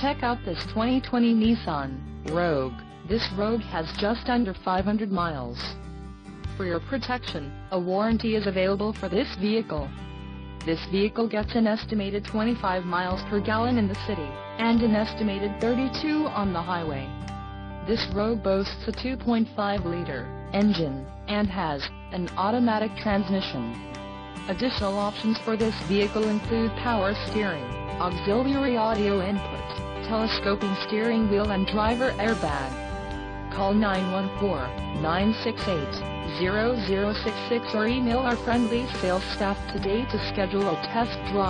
Check out this 2020 Nissan Rogue. This Rogue has just under 500 miles. For your protection, a warranty is available for this vehicle. This vehicle gets an estimated 25 miles per gallon in the city, and an estimated 32 on the highway. This Rogue boasts a 2.5-liter engine, and has an automatic transmission. Additional options for this vehicle include power steering, auxiliary audio input, telescoping steering wheel and driver airbag. Call 914-968-0066 or email our friendly sales staff today to schedule a test drive.